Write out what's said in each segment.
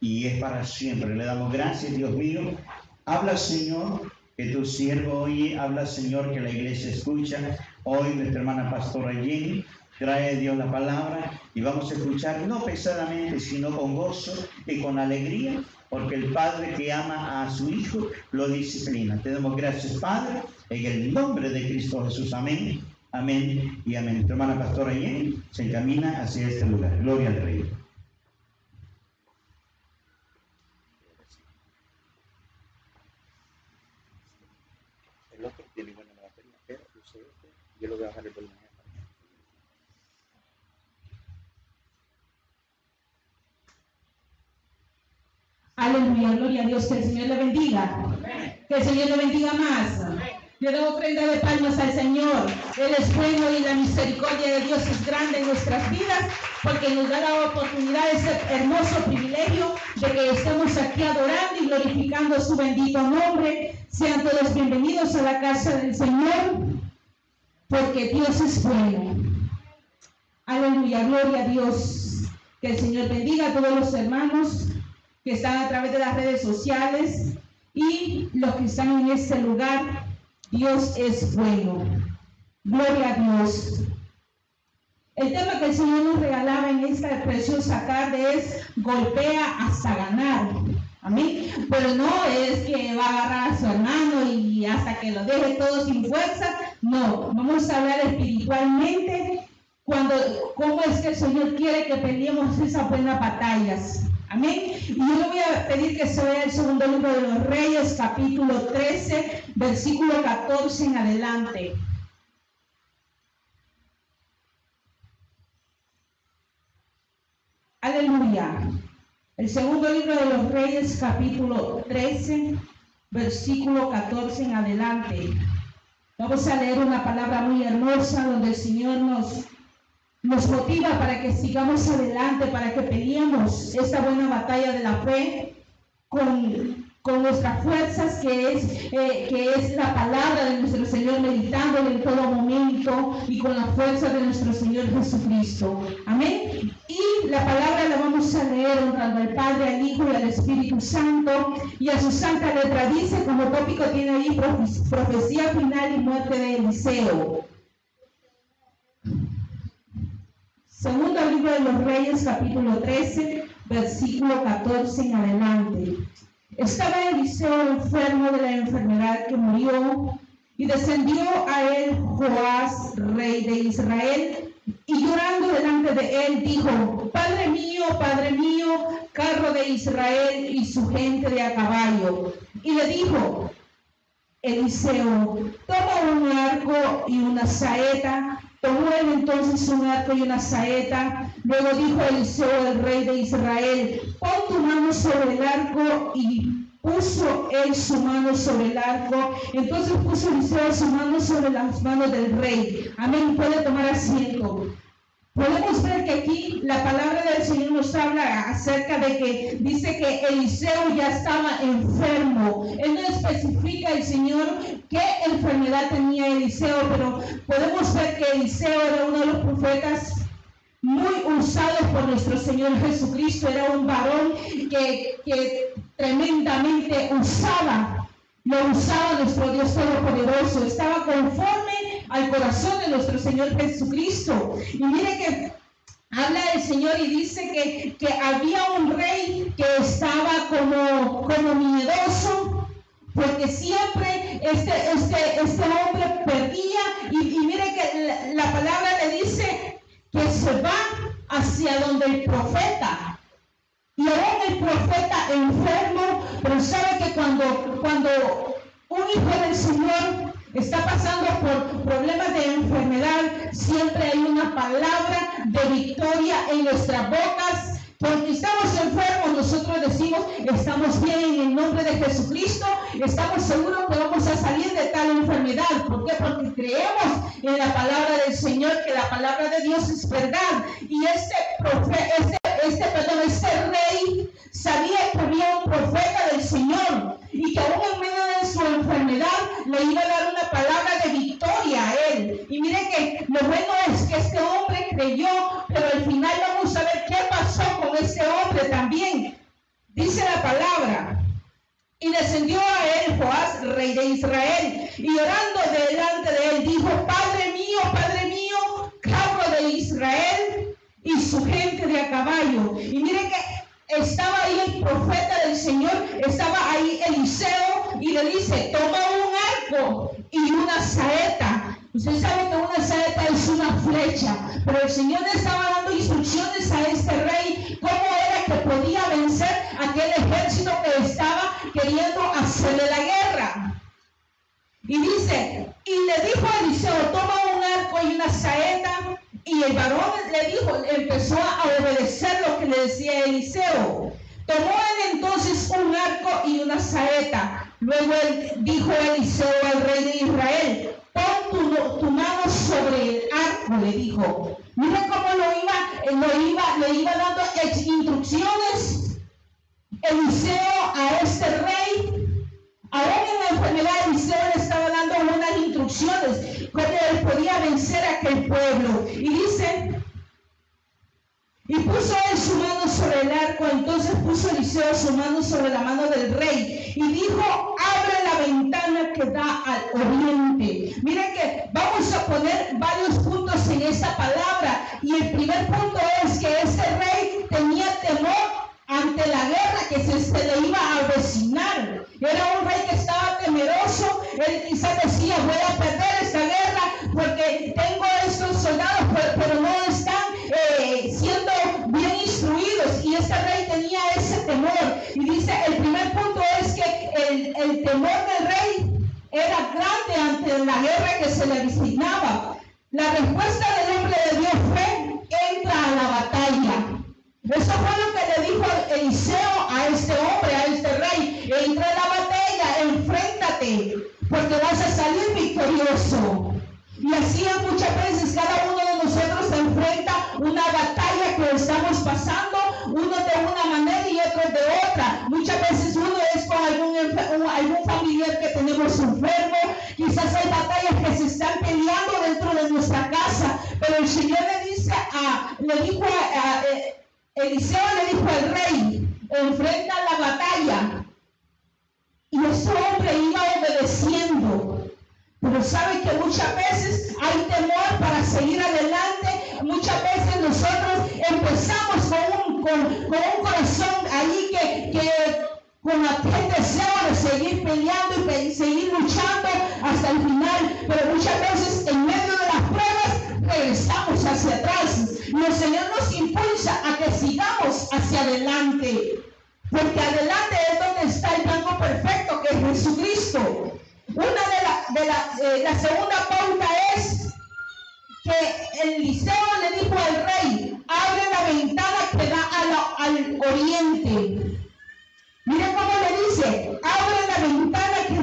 y es para siempre. Le damos gracias, Dios mío. Habla, Señor, que tu siervo oye, habla, Señor, que la iglesia escucha. Hoy nuestra hermana pastora Jenny trae Dios la palabra y vamos a escuchar no pesadamente, sino con gozo y con alegría, porque el Padre que ama a su Hijo lo disciplina. Te damos gracias, Padre, en el nombre de Cristo Jesús. Amén, amén y amén. Nuestra hermana pastora Jenny se encamina hacia este lugar. Gloria al Rey. Voy a el. Aleluya, gloria a Dios, que el Señor le bendiga. Que el Señor le bendiga más. Le doy ofrenda de palmas al Señor. Él es bueno y la misericordia de Dios es grande en nuestras vidas porque nos da la oportunidad, de ese hermoso privilegio de que estemos aquí adorando y glorificando su bendito nombre. Sean todos bienvenidos a la casa del Señor porque Dios es bueno. Aleluya, gloria a Dios. Que el Señor bendiga a todos los hermanos que están a través de las redes sociales y los que están en este lugar. Dios es bueno. Gloria a Dios. El tema que el Señor nos regalaba en esta preciosa tarde es golpea hasta ganar. Amén. Pero no es que va a agarrar a su hermano y hasta que lo deje todo sin fuerza. No, vamos a hablar espiritualmente cuando cómo es que el Señor quiere que peleemos esas buenas batallas. Amén. Y yo le voy a pedir que se vea el segundo libro de los Reyes, capítulo 13, versículo 14 en adelante. Aleluya. El segundo libro de los Reyes, capítulo 13, versículo 14 en adelante. Vamos a leer una palabra muy hermosa donde el Señor nos nos motiva para que sigamos adelante, para que peleemos esta buena batalla de la fe con, nuestras fuerzas, que es, eh, que es la palabra de nuestro Señor, meditando en todo momento y con la fuerza de nuestro Señor Jesucristo. Amén. Y la palabra la vamos a leer honrando al Padre, al Hijo y al Espíritu Santo. Y a su santa letra dice, como tópico tiene ahí profecía final y muerte de Eliseo. Segundo libro de los Reyes, capítulo 13, versículo 14 en adelante. Estaba Eliseo enfermo de la enfermedad que murió, y descendió a él Joás, rey de Israel, y llorando delante de él dijo, Padre mío, Padre mío, carro de Israel y su gente de a caballo. Y le dijo, Eliseo, toma un arco y una saeta Tomó él entonces un arco y una saeta. Luego dijo Eliseo, el rey de Israel, pon tu mano sobre el arco y puso él su mano sobre el arco. Entonces puso Eliseo su mano sobre las manos del rey. Amén. Puede tomar asiento. Podemos ver que aquí la palabra del Señor nos habla acerca de que dice que Eliseo ya estaba enfermo. Él no especifica el Señor qué enfermedad tenía Eliseo, pero podemos ver que Eliseo era uno de los profetas muy usados por nuestro Señor Jesucristo. Era un varón que, que tremendamente usaba, lo usaba nuestro Dios Todopoderoso. Estaba conforme al corazón de nuestro Señor Jesucristo. Y mire que habla el Señor y dice que, que había un rey que estaba como, como miedoso, porque siempre este, este, este hombre perdía. Y, mire que la, la, palabra le dice que se va hacia donde el profeta. Y aún el profeta enfermo, pero sabe que cuando, cuando un hijo del Señor está pasando por problemas de enfermedad, siempre hay una palabra de victoria en nuestras bocas. Porque estamos enfermos, nosotros decimos, estamos bien en el nombre de Jesucristo, estamos seguros que vamos a salir de tal enfermedad. ¿Por qué? Porque creemos en la palabra del Señor, que la palabra de Dios es verdad. Y este, profe, este, este, perdón, este rey descendió a él rey de Israel, y orando delante de él, dijo, Padre mío, Padre mío, cabro de Israel y su gente de a caballo. Y mire que estaba ahí el profeta del Señor, estaba ahí Eliseo, y le dice, toma un arco y una saeta. Usted sabe que una saeta es una flecha, pero el Señor estaba dando instrucciones a este rey cómo que podía vencer aquel ejército que estaba queriendo hacerle la guerra. Y dice, y le dijo a Eliseo, toma un arco y una saeta. Y el varón le dijo, empezó a obedecer lo que le decía Eliseo. Tomó entonces un arco y una saeta. Luego dijo Eliseo al rey de Israel, pon tu, mano sobre el arco, le dijo. Mira cómo lo iba, lo iba, le iba dando instrucciones Eliseo a este rey. Aún en la enfermedad, Eliseo le estaba dando unas instrucciones cómo él podía vencer a aquel pueblo. Y dice, y puso él su mano sobre el arco, entonces puso Eliseo su mano sobre la mano del rey y dijo, abre la ventana que da al oriente. Miren que vamos a poner varios puntos en esta palabra y el primer punto es que este rey tenía temor ante la guerra que se, le iba a avecinar. Era un rey que estaba temeroso, él quizás decía, voy a perder el, temor del rey era grande ante la guerra que se le asignaba. La respuesta del hombre de Dios fue, entra a la batalla. Eso fue lo que le dijo Eliseo a este hombre, a este rey. Entra en la batalla, enfréntate, porque vas a salir victorioso. Y así muchas veces cada uno de nosotros se enfrenta una batalla el Señor le dice a, le dijo a, a eh, Eliseo le dijo al rey, enfrenta la batalla. Y ese hombre iba obedeciendo. Pero sabe que muchas veces hay temor para seguir adelante. Muchas veces nosotros empezamos con un, con, un corazón ahí que, que con aquel deseo de seguir peleando y seguir luchando hasta el final. Pero muchas veces en medio de regresamos hacia atrás y el Señor nos impulsa a que sigamos hacia adelante. Porque adelante es donde está el blanco perfecto, que es Jesucristo. Una de la, de la, eh, la segunda pauta es que Eliseo le dijo al rey, abre la ventana que da al oriente. Mira cómo le dice, abre la ventana que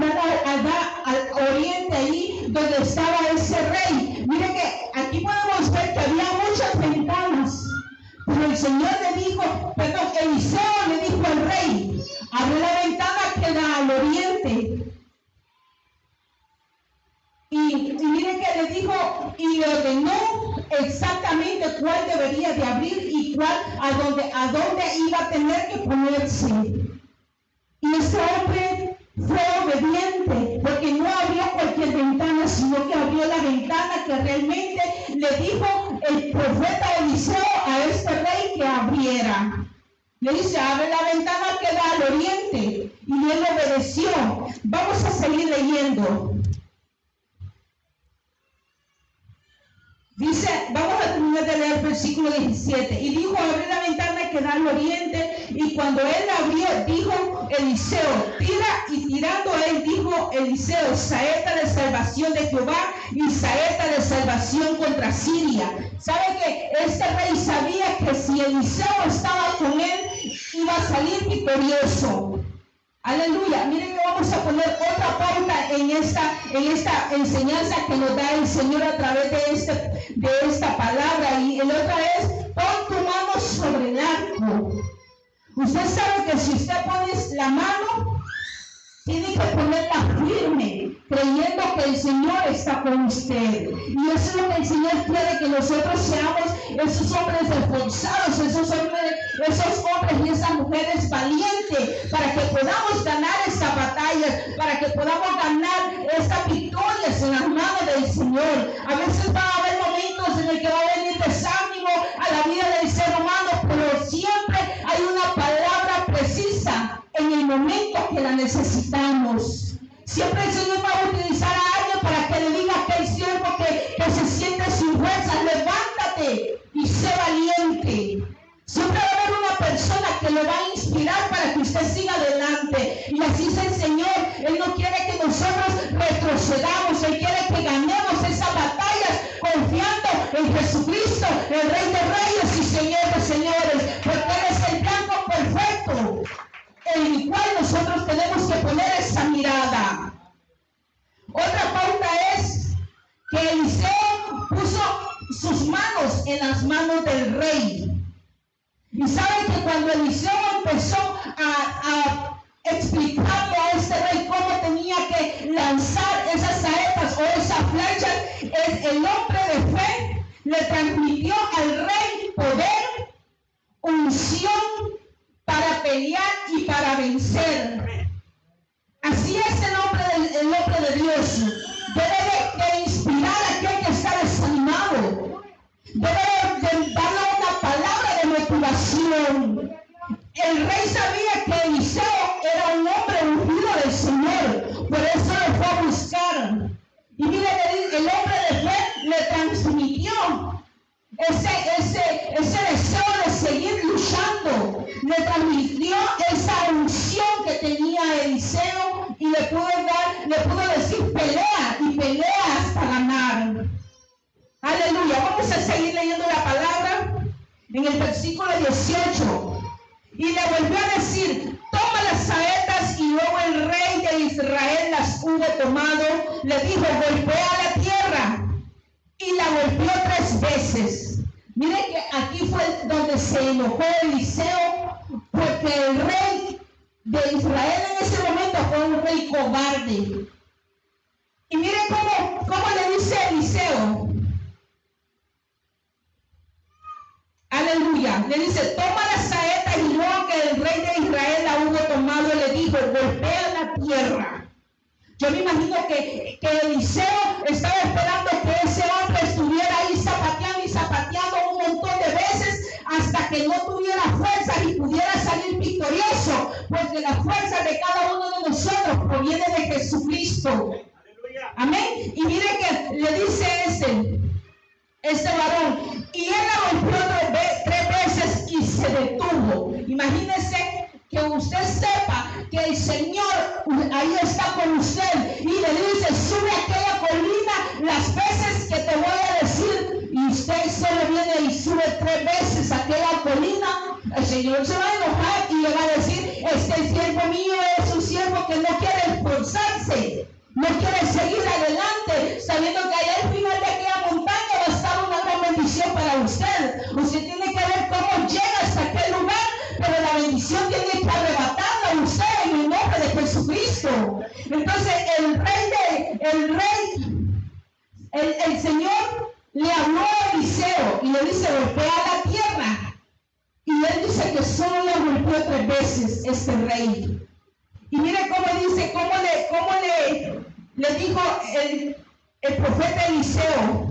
da, al oriente ahí donde estaba ese rey. Mire que aquí podemos ver que había muchas ventanas. Pero el Señor le dijo, perdón, Eliseo le dijo al rey, abre la ventana que da al oriente. Y, y mire que le dijo y le ordenó exactamente cuál debería de abrir y cuál a dónde, a dónde iba a tener que ponerse. Y ese hombre fue obediente porque no abrió cualquier ventana, sino que abrió la ventana que realmente le dijo el profeta Eliseo a este rey que abriera. Le dice, abre la ventana que da al oriente. Y él obedeció. Vamos a seguir leyendo. Dice, vamos a terminar de leer el versículo 17. Y dijo, abre la ventana que oriente. Y cuando él abrió, dijo Eliseo, tira. Y tirando él, dijo Eliseo, saeta de salvación de Jehová y saeta de salvación contra Siria. ¿Sabe que este rey sabía que si Eliseo estaba con él, iba a salir victorioso? Aleluya. Miren que vamos a poner otra pauta en esta, en esta enseñanza que nos da el Señor a través de, este, de esta palabra. Y el otra es, sobre el arco. Usted sabe que si usted pone la mano, tiene tiene que ponerla firme, creyendo que el Señor está con usted. Y eso es lo que el Señor quiere que nosotros seamos esos hombres esforzados, esos hombres, esos hombres y esas mujeres valientes, para que podamos ganar esta batalla, para que podamos ganar estas victorias en las manos del Señor. A veces va a haber momentos en el que va a venir desánimo a la vida del tierra. Yo me imagino que, que Eliseo estaba esperando que ese hombre estuviera ahí zapateando y zapateando un montón de veces hasta que no tuviera fuerza y pudiera salir victorioso, porque la fuerza de cada uno de nosotros proviene de Jesucristo. Amén. Y mire que le dice este, este varón, y él la golpeó tres, veces y se detuvo. Imagínese que usted sepa que el Señor ahí está con usted y le dice, sube aquella colina las veces que te voy a decir y usted solo viene y sube tres veces a aquella colina, el Señor se va a enojar y le va a decir, este siervo mío es un siervo que no quiere esforzarse, no quiere seguir adelante, sabiendo que allá al final de aquella montaña va a estar una gran bendición para usted. Usted tiene que ver cómo llega Jesucristo. Entonces el rey de, el rey, el, el Señor le habló a Eliseo y le dice, golpea la tierra. Y él dice que solo golpeó tres veces este rey. Y mire cómo dice, cómo le, cómo le, le dijo el, el profeta Eliseo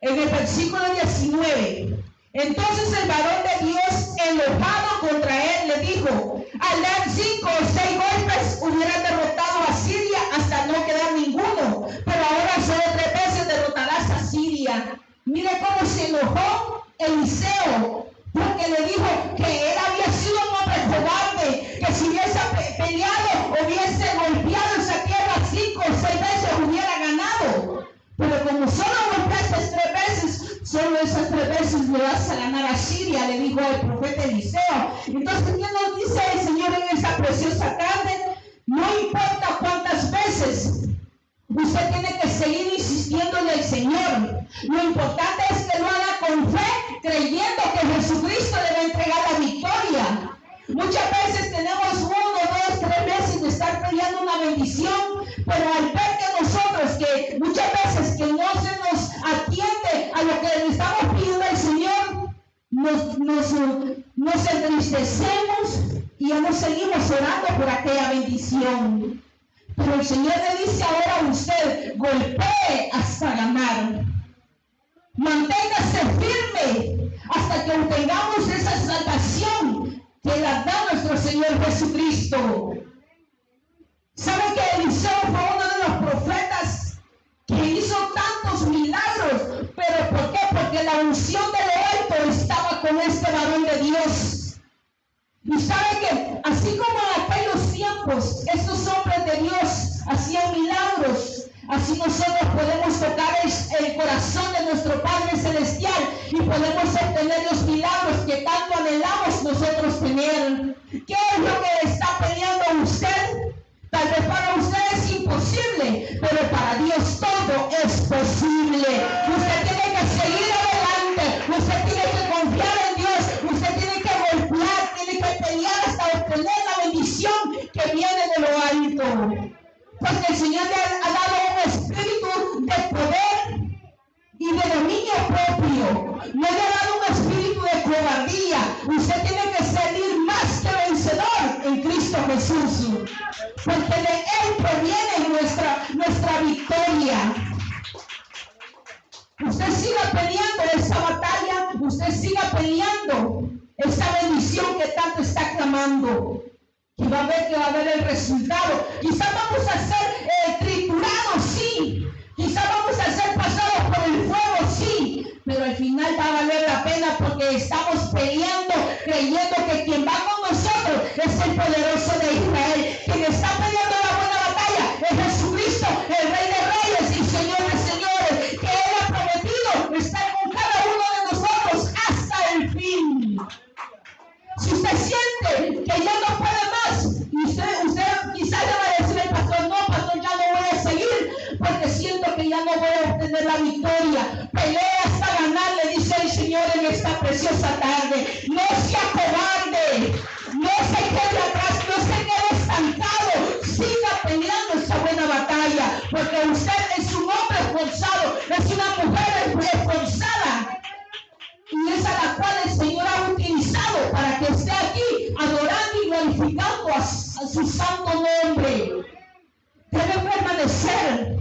en el versículo 19. Entonces el varón de Dios, enojado contra él, le dijo, al dar cinco o seis golpes hubiera derrotado a Siria hasta no quedar ninguno, pero ahora solo tres veces derrotarás a Siria. Mire cómo se enojó Eliseo, porque le dijo que él había sido un hombre cobarde, que si hubiese peleado, hubiese golpeado esa tierra cinco o seis veces, hubiera ganado. Pero como solo solo esas tres veces le vas a ganar a Siria, le dijo el profeta Eliseo. Entonces, ¿qué nos dice el Señor en esa preciosa tarde? No importa cuántas veces Usted tiene que seguir insistiendo en el Señor. Lo importante es que lo haga con fe, creyendo que Jesucristo le va a entregar la victoria. Muchas veces tenemos uno, dos, nos, nos entristecemos y no seguimos orando por aquella bendición. Pero el Señor le dice ahora a usted, golpee hasta ganar. Manténgase firme hasta que obtengamos esa salvación que la da nuestro Señor Jesucristo. ¿Sabe que Eliseo fue uno de los profetas que hizo tantos milagros? ¿Pero por qué? Porque la unción de Y sabe que así como en aquellos tiempos estos hombres de Dios hacían milagros, así nosotros podemos tocar el, corazón de nuestro Padre Celestial y podemos obtener los milagros que tanto anhelamos nosotros tener. ¿Qué es lo que está peleando usted? Tal vez para usted es imposible, pero para Dios todo es posible. Usted tiene que seguir Usted siga peleando esa batalla, usted siga peleando esa bendición que tanto está clamando. Y va a ver que va a haber el resultado. Quizás vamos a ser eh, triturados, sí. Quizás vamos a ser pasados por el fuego, sí. Pero al final va a valer la pena porque estamos peleando, creyendo que quien va con nosotros es el poderoso de Israel. Quien está peleando la siente que ya no puede más, y usted, usted quizás le va a decir al pastor, no, pastor, ya no voy a seguir, porque siento que ya no voy a obtener la victoria. Pelea hasta ganar, le dice el Señor en esta preciosa tarde. No sea cobarde, no se quede atrás, no se quede estancado. Siga peleando esa buena batalla, porque usted santo nombre. Debe permanecer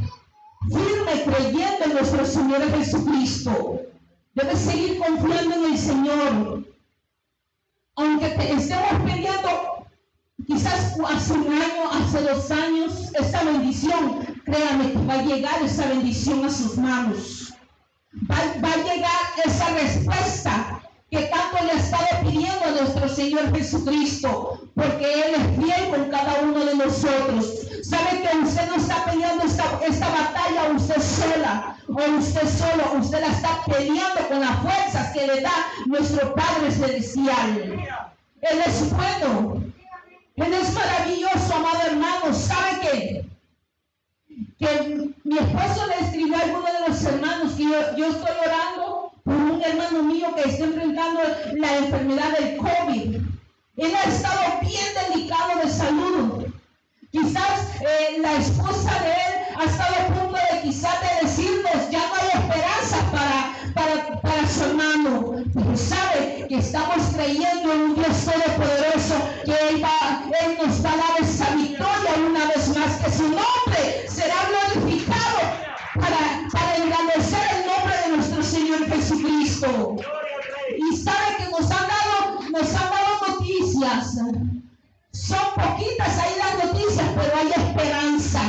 firme creyendo en nuestro Señor Jesucristo. Debe seguir confiando en el Señor. Aunque estemos peleando quizás hace un año, hace dos años, esa bendición, créame que va a llegar esa bendición a sus manos. Va, va a llegar esa respuesta que tanto le ha estado pidiendo a nuestro Señor Jesucristo, porque Él es fiel con cada uno de nosotros. Sabe que usted no está peleando esta, esta batalla usted sola o usted solo, usted la está peleando con las fuerzas que le da nuestro Padre Celestial. Él es bueno, Él es maravilloso, amado hermano. ¿Sabe qué? Que mi esposo le escribió a alguno de los hermanos que yo, yo estoy orando un hermano mío que está enfrentando la enfermedad del COVID. Él ha estado bien delicado de salud. Quizás eh, la esposa de él ha estado a punto de quizás de decirnos, ya no hay esperanza para, para, para su hermano. Pero sabe que estamos creyendo en un Dios todopoderoso, que él, va, él nos va a dar esa victoria una vez más, que su nombre será Y sabe que nos han dado, nos han dado noticias. Son poquitas ahí las noticias, pero hay esperanza.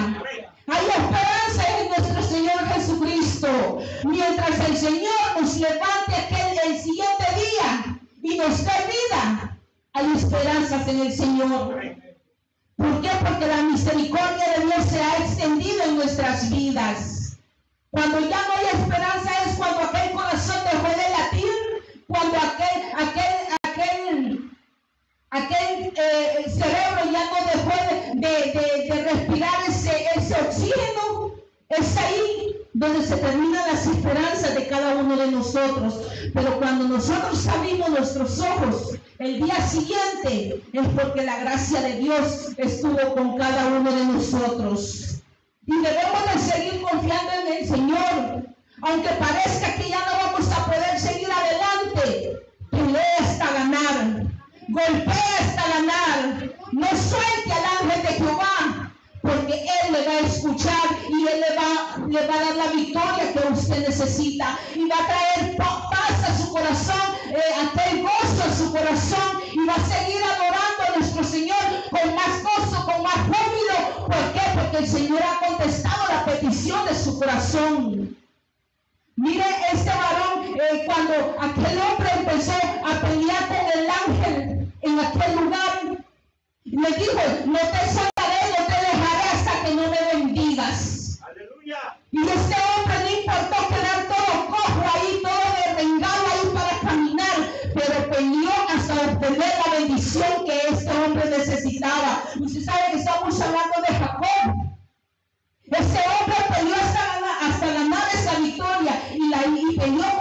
Hay esperanza en nuestro Señor Jesucristo. Mientras el Señor nos levante aquel el siguiente día y nos dé vida, hay esperanzas en el Señor. ¿Por qué? Porque la misericordia de Dios se ha extendido en nuestras vidas. Cuando ya no hay esperanza Es ahí donde se terminan las esperanzas de cada uno de nosotros. Pero cuando nosotros abrimos nuestros ojos el día siguiente, es porque la gracia de Dios estuvo con cada uno de nosotros. Y debemos de seguir confiando en el Señor, aunque parezca que ya no vamos a poder seguir adelante. Pelea golpea hasta ganar. No suelte al ángel de Jehová, porque Él le va a escuchar y Él le va, le va a dar la victoria que usted necesita y va a traer paz a su corazón, eh, a traer gozo a su corazón y va a seguir adorando a nuestro Señor con más gozo, con más júbilo. ¿Por qué? Porque el Señor ha contestado la petición de su corazón. Mire este varón eh, cuando aquel hombre empezó a pelear con el ángel en aquel lugar, le dijo, no te Y este hombre no importó quedar todo cojo ahí, todo derrengado ahí para caminar, pero peleó hasta obtener la bendición que este hombre necesitaba. Usted sabe que estamos hablando de Jacob. Ese hombre peleó hasta, hasta ganar esa victoria y, la, y peleó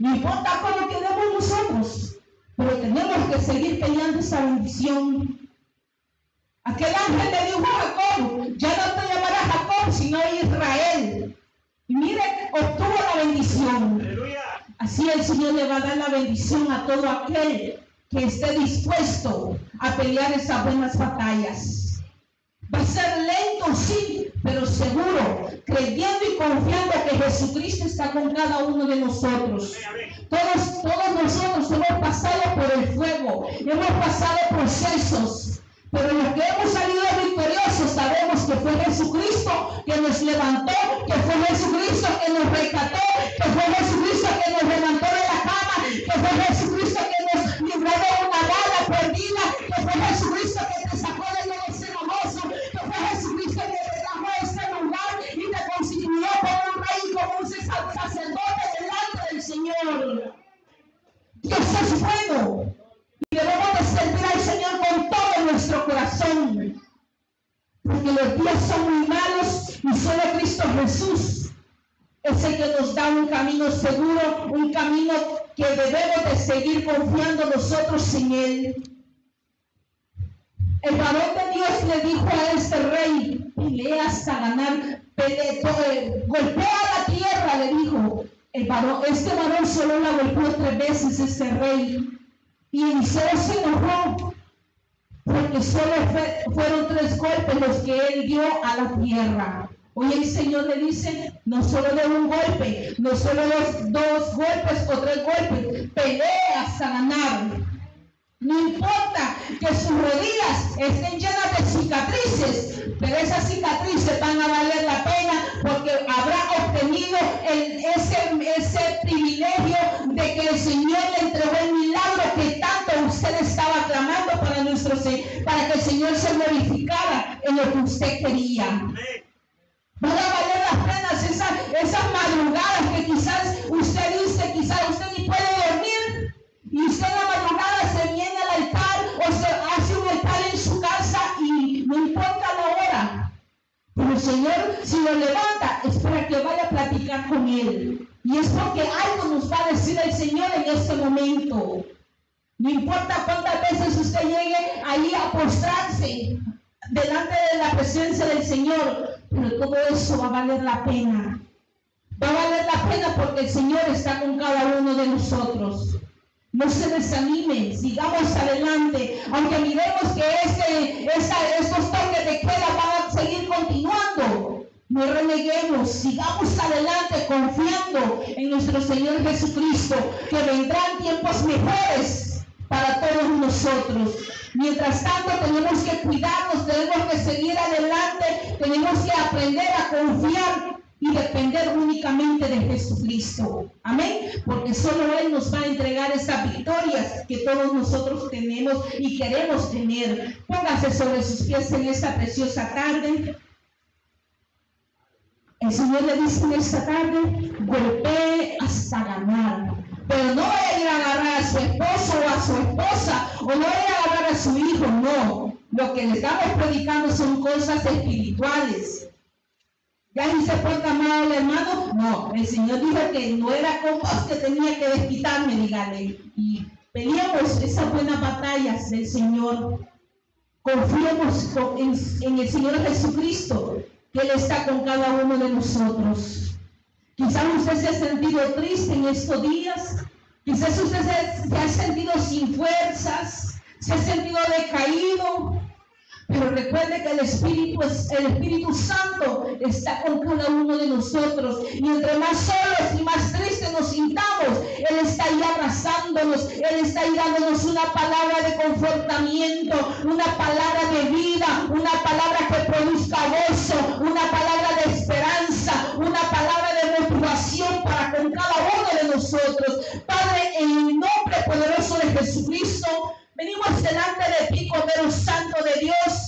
No importa cómo quedemos nosotros, pero tenemos que seguir peleando esa bendición. Aquel ángel le dijo a Jacob, ya no te llamarás Jacob, sino Israel. Y mire, obtuvo la bendición. Aleluya. Así el Señor le va a dar la bendición a todo aquel que esté dispuesto a pelear esas buenas batallas. Va a ser lento, sí, pero seguro, creyendo y confiando que Jesucristo está con cada uno de nosotros. Todos, todos nosotros hemos pasado por el fuego, hemos pasado procesos, pero los que hemos salido victoriosos sabemos que fue Jesucristo que nos levantó, que fue Jesucristo que nos rescató, que fue Jesucristo que nos levantó de la cama, que fue Jesucristo que nos libró de una bala perdida, que fue Jesucristo que te sacó del como un sacerdote delante del Señor. Dios es bueno. Y debemos de servir al Señor con todo nuestro corazón. Porque los días son muy malos y solo Cristo Jesús es el que nos da un camino seguro, un camino que debemos de seguir confiando nosotros en Él. El varón de Dios le dijo a este rey, pelea hasta ganar, pelea, golpea la dijo. El varón, este varón solo la golpeó tres veces, este rey. Y Eliseo se enojó porque solo fue, fueron tres golpes los que él dio a la tierra. Hoy el Señor le dice, no solo de un golpe, no solo los dos golpes o tres golpes, pelea hasta ganar. No importa que sus rodillas estén llenas de cicatrices, pero esas cicatrices van a valer la pena porque habrá obtenido el, ese, ese privilegio de que el Señor le entregó el milagro que tanto usted estaba clamando para, nuestro, para que el Señor se glorificara en lo que usted quería. Van a valer las penas esas, esas madrugadas que quizás usted dice, quizás usted ni puede dormir. Y usted en la madrugada se viene al altar o se hace Señor, si lo levanta, es para que vaya a platicar con Él. Y es porque algo nos va a decir el Señor en este momento. No importa cuántas veces usted llegue ahí a postrarse delante de la presencia del Señor, pero todo eso va a valer la pena. Va a valer la pena porque el Señor está con cada uno de nosotros. No se desanimen, sigamos adelante, aunque miremos que ese, esa, estos toques de queda van a seguir continuando. No reneguemos, sigamos adelante confiando en nuestro Señor Jesucristo, que vendrán tiempos mejores para todos nosotros. Mientras tanto tenemos que cuidarnos, tenemos que seguir adelante, tenemos que aprender a confiar y depender únicamente de Jesucristo. Amén. Porque solo Él nos va a entregar esas victorias que todos nosotros tenemos y queremos tener. Póngase sobre sus pies en esta preciosa tarde. El Señor le dice en esta tarde, golpee hasta ganar. Pero no vaya a ir a agarrar a su esposo o a su esposa, o no vaya a agarrar a su hijo, no. lo que le estamos predicando son cosas espirituales. ¿Ya si se porta mal el hermano? No, el Señor dijo que no era con vos que tenía que desquitarme, dígale. Y peleamos esas buenas batallas del Señor. Confiemos en, el Señor Jesucristo, Él está con cada uno de nosotros. Quizás usted se ha sentido triste en estos días. Quizás usted se, ha sentido sin fuerzas, se ha sentido decaído. Pero recuerde que el Espíritu, el Espíritu Santo está con cada uno de nosotros. Y entre más solos y más tristes nos sintamos, Él está ahí abrazándonos. Él está ahí dándonos una palabra de confortamiento, una palabra de vida, una palabra que produzca gozo, una palabra de esperanza, una palabra de motivación para con cada uno de nosotros. Padre, en el nombre poderoso de Jesucristo, venimos delante de ti, Cordero Santo de Dios,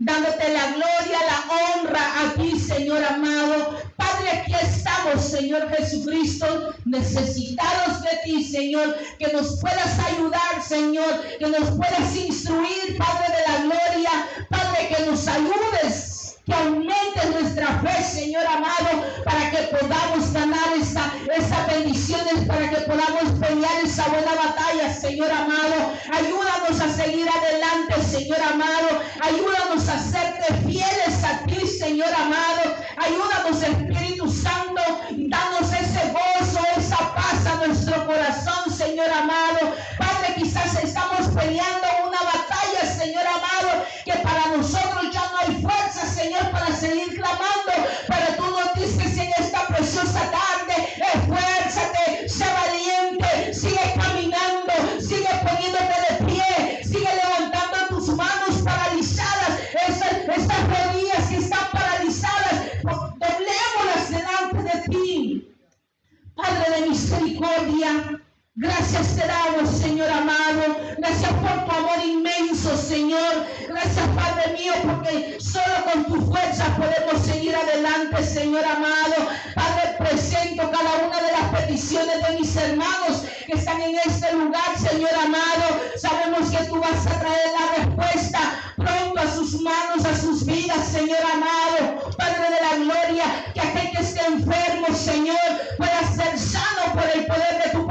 dándote la gloria, la honra aquí, Señor amado. Padre, aquí estamos, Señor Jesucristo, necesitados de ti, Señor, que nos puedas ayudar, Señor, que nos puedas instruir, Padre de la gloria, Padre, que nos ayudes que aumente nuestra fe, Señor amado, para que podamos ganar esa, esas bendiciones, para que podamos pelear esa buena batalla, Señor amado. Ayúdanos a seguir adelante, Señor amado. Ayúdanos a serte fieles a ti, Señor amado. Ayúdanos, Espíritu Santo, danos ese gozo, esa paz a nuestro corazón, Señor amado. Padre de misericordia, Gracias te damos, Señor amado. Gracias por tu amor inmenso, Señor. Gracias, Padre mío, porque solo con tu fuerza podemos seguir adelante, Señor amado. Padre, presento cada una de las peticiones de mis hermanos que están en este lugar, Señor amado. Sabemos que tú vas a traer la respuesta pronto a sus manos, a sus vidas, Señor amado. La gloria, que aquel que esté enfermo, Señor, pueda ser sano por el poder de tu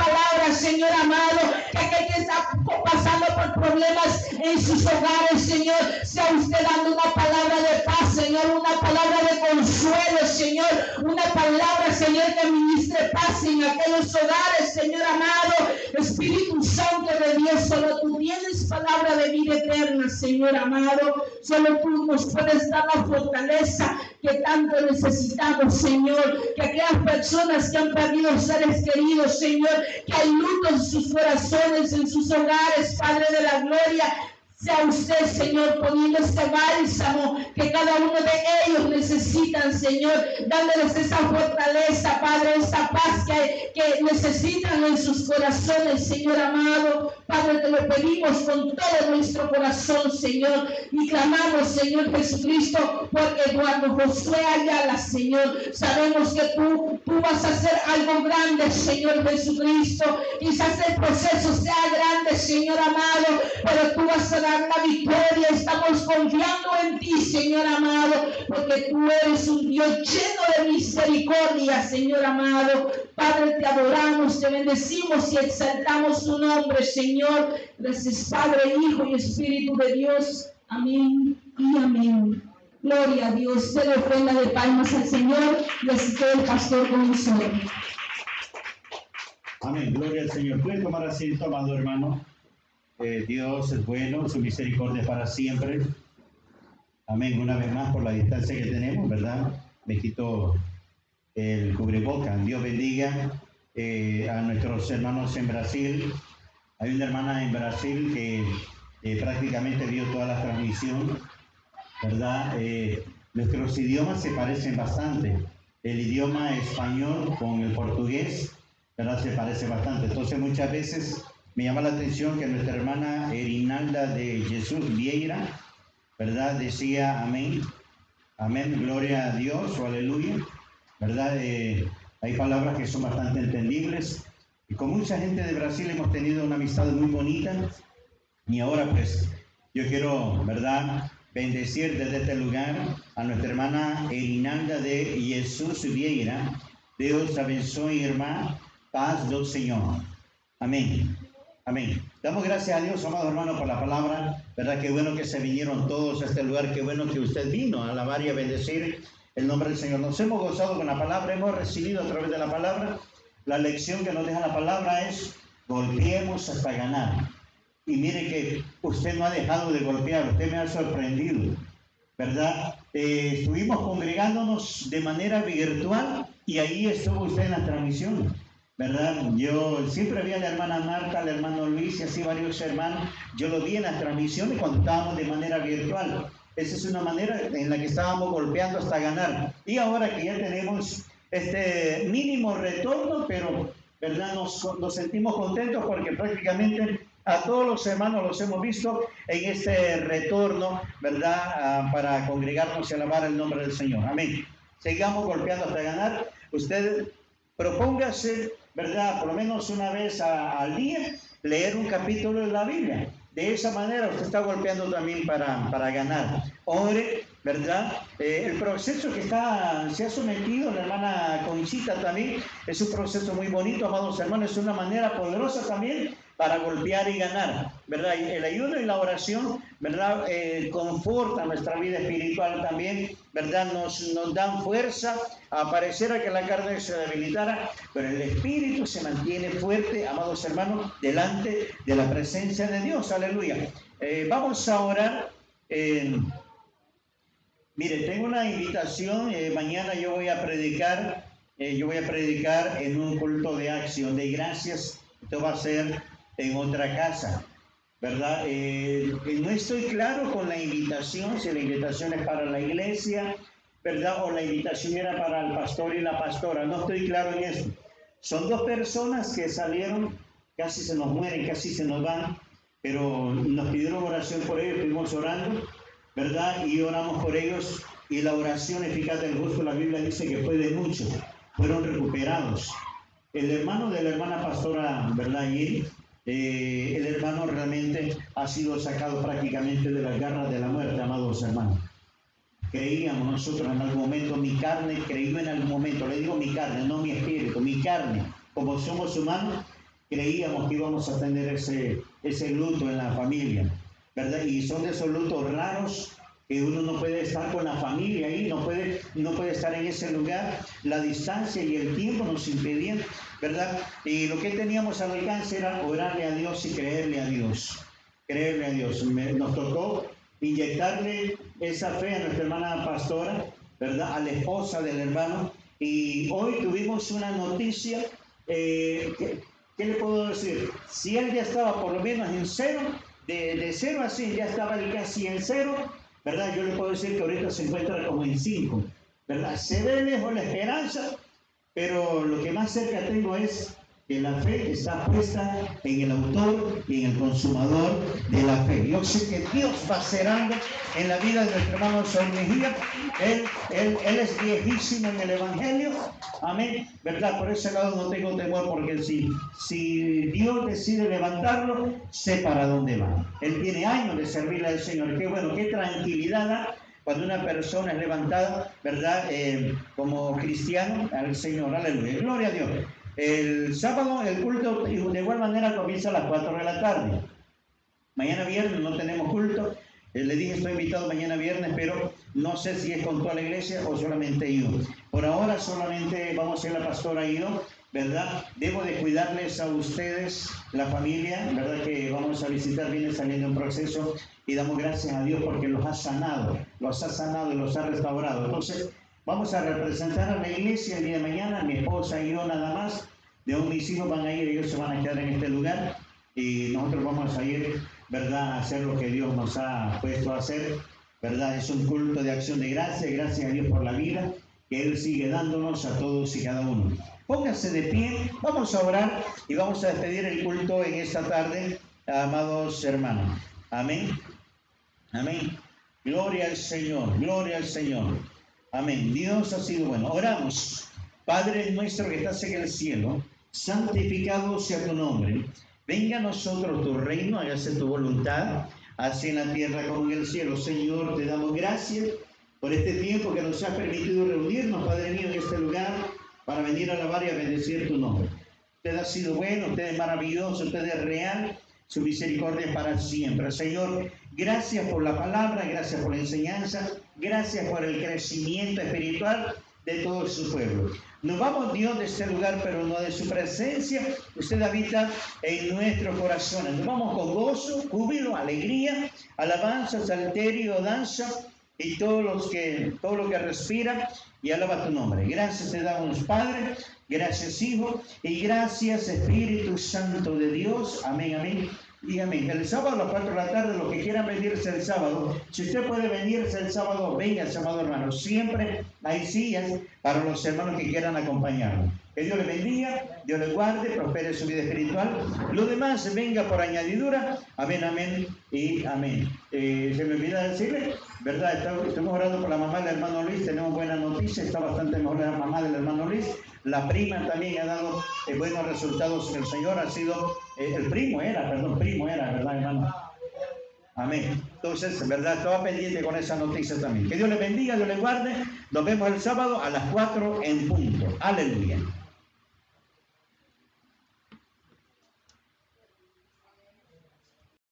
problemas en sus hogares, Señor, sea usted dando una palabra de paz, Señor, una palabra de consuelo, Señor, una palabra, Señor, que ministre paz en aquellos hogares, Señor amado, Espíritu Santo de Dios, solo tú tienes palabra de vida eterna, Señor amado, solo tú nos puedes dar la fortaleza que tanto necesitamos, Señor, que aquellas personas que han perdido seres queridos, Señor, que hay luto en sus corazones, en sus hogares, Padre de la gloria, sea usted, Señor, poniendo este bálsamo que cada uno de ellos necesitan, Señor, dándoles esa fortaleza, Padre, esa paz que, que necesitan en sus corazones, Señor amado. Padre, te lo pedimos con todo nuestro corazón, Señor, y clamamos, Señor Jesucristo, por Eduardo Josué Ayala, Señor. Sabemos que tú, tú vas a hacer algo grande, Señor Jesucristo. Quizás el proceso sea grande, Señor amado, pero tú vas a dar la victoria. Estamos confiando en ti, Señor amado, porque tú eres un Dios lleno de misericordia, Señor amado. Padre, te adoramos, te bendecimos y exaltamos tu nombre, Señor. Gracias, Padre, Hijo y Espíritu de Dios. Amén y amén. Gloria a Dios. Se le de palmas al Señor y así el pastor con nosotros. Amén. Gloria al Señor. Puede tomar asiento, amado hermano. Eh, Dios es bueno, su misericordia para siempre. Amén. Una vez más por la distancia que tenemos, ¿verdad? Me quito el cubreboca. Dios bendiga eh, a nuestros hermanos en Brasil. Hay una hermana en Brasil que eh, prácticamente vio toda la transmisión, ¿verdad? nuestros idiomas se parecen bastante. El idioma español con el portugués, ¿verdad? Se parece bastante. Entonces muchas veces me llama la atención que nuestra hermana Erinalda de Jesús Vieira, ¿verdad? Decía amén, amén, gloria a Dios o aleluya, ¿verdad? Eh, hay palabras que son bastante entendibles. Y con mucha gente de Brasil hemos tenido una amistad muy bonita y ahora pues Yo quiero, ¿verdad?, bendecir desde este lugar a nuestra hermana Erinalda de Jesús Vieira. Deus abençoe, irmã. Paz del Señor. Amén. Amén. Damos gracias a Dios, amado hermano, por la palabra. ¿Verdad? Qué bueno que se vinieron todos a este lugar. Qué bueno que usted vino a alabar y a bendecir el nombre del Señor. Nos hemos gozado con la palabra, hemos recibido a través de la palabra. La lección que nos deja la palabra es golpeemos hasta ganar. Y mire que usted no ha dejado de golpear, usted me ha sorprendido, ¿verdad? Eh, estuvimos congregándonos de manera virtual y ahí estuvo usted en la transmisión. ¿Verdad? Yo siempre vi a la hermana Marta, al hermano Luis y así varios hermanos. Yo lo vi en las transmisiones cuando estábamos de manera virtual. Esa es una manera en la que estábamos golpeando hasta ganar. Y ahora que ya tenemos este mínimo retorno, pero ¿verdad? Nos, nos sentimos contentos porque prácticamente a todos los hermanos los hemos visto en este retorno, ¿verdad? Ah, para congregarnos y alabar el nombre del Señor. Amén. Sigamos golpeando hasta ganar. Usted propóngase ¿verdad? Por lo menos una vez al día, leer un capítulo de la Biblia. De esa manera usted está golpeando también para, para ganar. Ore, ¿verdad? Eh, el proceso que está, se ha sometido la hermana Conchita también es un proceso muy bonito, amados hermanos, es una manera poderosa también para golpear y ganar, ¿verdad? El ayuno y la oración, ¿verdad? Eh, conforta nuestra vida espiritual también, ¿verdad? Nos, dan fuerza, a pareciera que la carne se debilitara, pero el espíritu se mantiene fuerte, amados hermanos, delante de la presencia de Dios, aleluya. Eh, vamos a orar. mire, tengo una invitación, eh, mañana yo voy a predicar, yo voy a predicar en un culto de acción de gracias, esto va a ser en otra casa, ¿verdad? Eh, no estoy claro con la invitación, si la invitación es para la iglesia, ¿verdad? O la invitación era para el pastor y la pastora, no estoy claro en eso. Son dos personas que salieron, casi se nos mueren, casi se nos van, pero nos pidieron oración por ellos, estuvimos orando, ¿verdad? Y oramos por ellos y la oración eficaz del justo, la Biblia dice que fue de muchos, fueron recuperados. El hermano de la hermana pastora, ¿verdad? Y eh, el hermano realmente ha sido sacado prácticamente de las garras de la muerte, amados hermanos. Creíamos nosotros en algún momento, mi carne creyó en algún momento, le digo mi carne, no mi espíritu, mi carne, como somos humanos, creíamos que íbamos a tener ese, ese luto en la familia, ¿verdad? Y son de esos lutos raros que uno no puede estar con la familia ahí, no puede, no puede estar en ese lugar, la distancia y el tiempo nos impedían, ¿verdad? Y lo que teníamos al alcance era orarle a Dios y creerle a Dios, creerle a Dios. nos tocó inyectarle esa fe a nuestra hermana pastora, ¿verdad? A la esposa del hermano. Y hoy tuvimos una noticia, eh, ¿qué, le puedo decir? Si él ya estaba por lo menos en cero, de, de cero a 100 ya estaba casi en cero, ¿verdad? Yo le puedo decir que ahorita se encuentra como en 5, ¿verdad? Se ve lejos la esperanza, pero lo que más cerca tengo es que la fe está puesta en el autor y en el consumador de la fe. Yo sé que Dios va algo en la vida de nuestro hermano Saúl Mejía. Él, él, él, es viejísimo en el Evangelio. Amén. ¿Verdad? Por ese lado no tengo temor porque si, si Dios decide levantarlo, sé para dónde va. Él tiene años de servirle al Señor. Qué bueno, qué tranquilidad da cuando una persona es levantada, ¿verdad? Eh, como cristiano al Señor. Aleluya. Gloria a Dios. El sábado el culto de igual manera comienza a las 4 de la tarde. Mañana viernes no tenemos culto. Eh, le dije estoy invitado mañana viernes, pero no sé si es con toda la iglesia o solamente Ido. Por ahora solamente vamos a ser la pastora Ido, ¿verdad? Debo de cuidarles a ustedes, la familia, ¿verdad? Que visitar, viene saliendo un proceso y damos gracias a Dios porque los ha sanado, los ha sanado y los ha restaurado. Entonces, Vamos a representar a la iglesia el día de mañana, mi esposa y yo nada más. De un mis hijos van a ir, ellos se van a quedar en este lugar y nosotros vamos a ir, ¿verdad?, a hacer lo que Dios nos ha puesto a hacer, ¿verdad? Es un culto de acción de gracia, gracias a Dios por la vida que Él sigue dándonos a todos y cada uno. Pónganse de pie, vamos a orar y vamos a despedir el culto en esta tarde, amados hermanos. Amén. Amén. Gloria al Señor, gloria al Señor. Amén. Dios ha sido bueno. Oramos. Padre nuestro que estás en el cielo, santificado sea tu nombre. Venga a nosotros tu reino, hágase tu voluntad así en la tierra como en el cielo. Señor, te damos gracias por este tiempo que nos has permitido reunirnos, Padre mío, en este lugar para venir a alabar y a bendecir tu nombre. Usted ha sido bueno, usted es maravilloso, usted es real, su misericordia para siempre. Señor, gracias por la palabra, gracias por la enseñanza, gracias por el crecimiento espiritual de todo su pueblo. Nos vamos Dios de este lugar, pero no de su presencia. Usted habita en nuestro corazón. Nos vamos con gozo, júbilo, alegría, alabanza, salterio, danza y todos los que, todo lo que respira y alaba tu nombre. Gracias te damos, Padre, gracias, Hijo, y gracias, Espíritu Santo de Dios. Amén, amén. Amén. El sábado a las 4 de la tarde, los que quieran venirse el sábado, si usted puede venirse el sábado, venga, amado hermano. Siempre hay sillas para los hermanos que quieran acompañarnos. Que Dios le bendiga, Dios le guarde, prospere su vida espiritual. Lo demás venga por añadidura. Amén, amén y amén. Eh, se me olvida decirle, ¿verdad? Estamos orando por la mamá del hermano Luis, tenemos buena noticia, está bastante mejor la mamá del hermano Luis. La prima también ha dado eh, buenos resultados en el Señor, ha sido, eh, el primo era, perdón, primo era, ¿verdad, hermano? Amén. Entonces, ¿verdad? Estaba pendiente con esa noticia también. Que Dios le bendiga, Dios le guarde. Nos vemos el sábado a las 4 en punto. Aleluya.